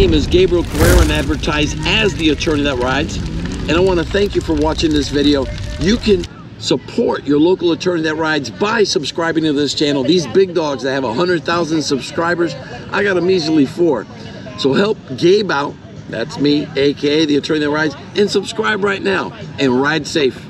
name is Gabriel Carrera and advertise as the attorney that rides. And I want to thank you for watching this video. You can support your local attorney that rides by subscribing to this channel. These big dogs that have 100,000 subscribers, I got a measly four. So help Gabe out, that's me, AKA the attorney that rides, and subscribe right now and ride safe.